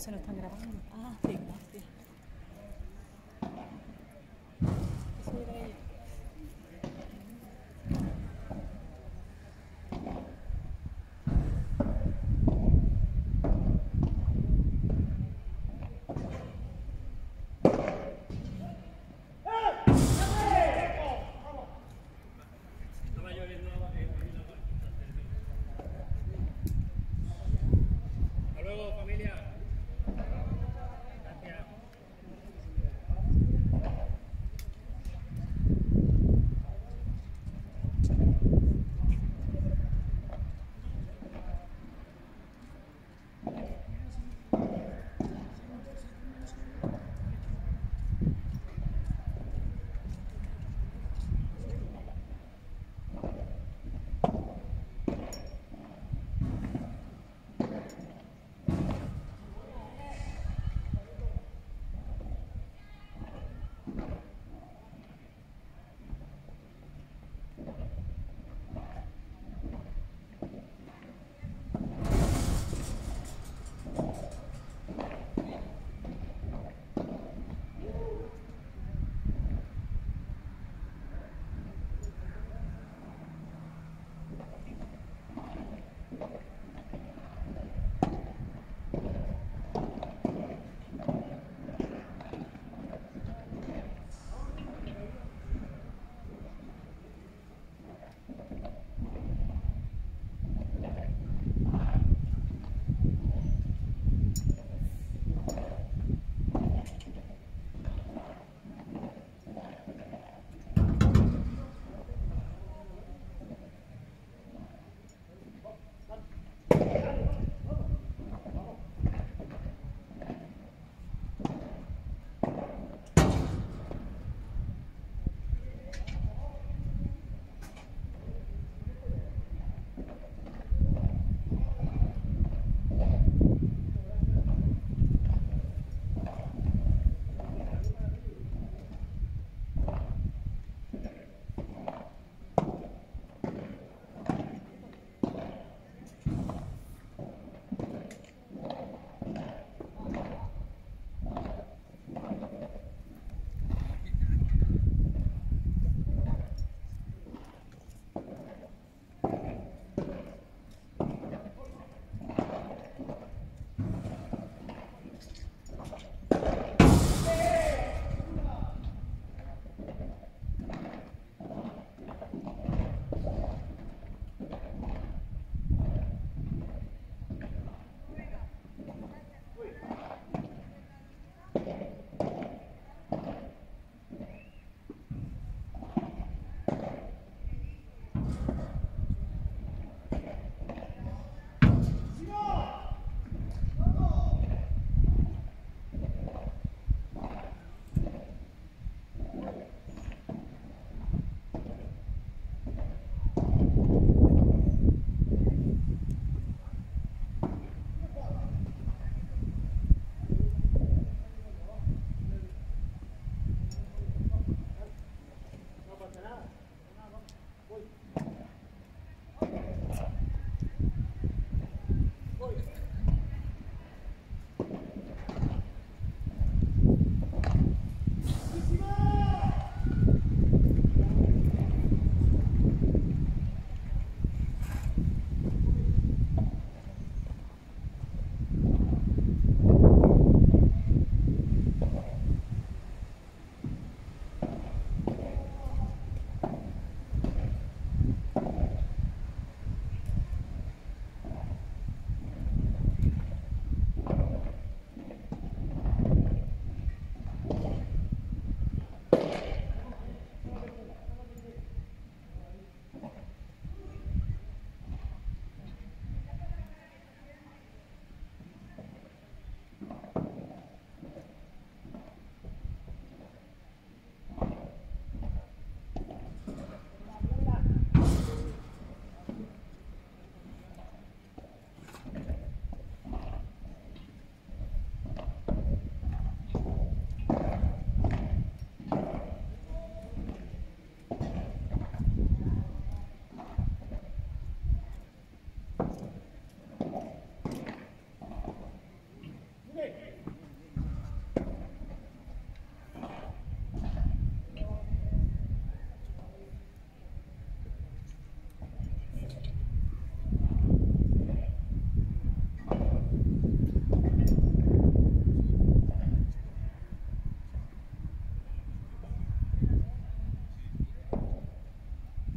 se lo están grabando. Ah,